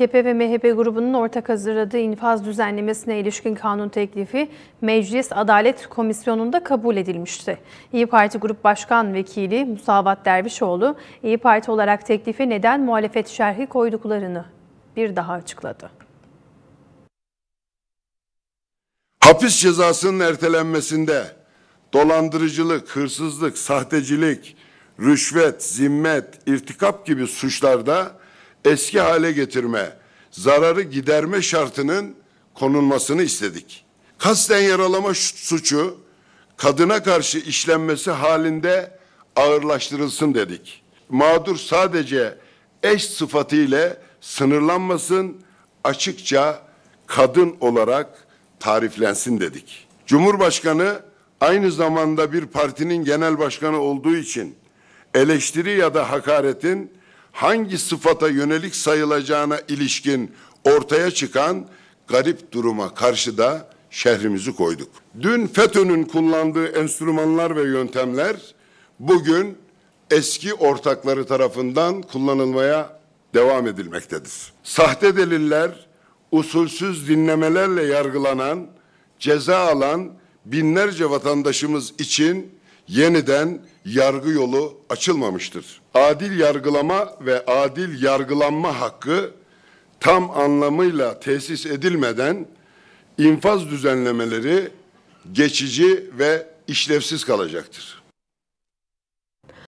AKP ve MHP grubunun ortak hazırladığı infaz düzenlemesine ilişkin kanun teklifi Meclis Adalet Komisyonu'nda kabul edilmişti. İyi Parti Grup Başkan Vekili Musavat Dervişoğlu, İyi Parti olarak teklife neden muhalefet şerhi koyduklarını bir daha açıkladı. Hapis cezasının ertelenmesinde dolandırıcılık, hırsızlık, sahtecilik, rüşvet, zimmet, irtikap gibi suçlarda eski hale getirme, zararı giderme şartının konulmasını istedik. Kasten yaralama suçu kadına karşı işlenmesi halinde ağırlaştırılsın dedik. Mağdur sadece eş sıfatıyla sınırlanmasın, açıkça kadın olarak tariflensin dedik. Cumhurbaşkanı aynı zamanda bir partinin genel başkanı olduğu için eleştiri ya da hakaretin hangi sıfata yönelik sayılacağına ilişkin ortaya çıkan garip duruma karşı da şehrimizi koyduk. Dün FETÖ'nün kullandığı enstrümanlar ve yöntemler bugün eski ortakları tarafından kullanılmaya devam edilmektedir. Sahte deliller, usulsüz dinlemelerle yargılanan, ceza alan binlerce vatandaşımız için yeniden yargı yolu açılmamıştır. Adil yargılama ve adil yargılanma hakkı tam anlamıyla tesis edilmeden infaz düzenlemeleri geçici ve işlevsiz kalacaktır.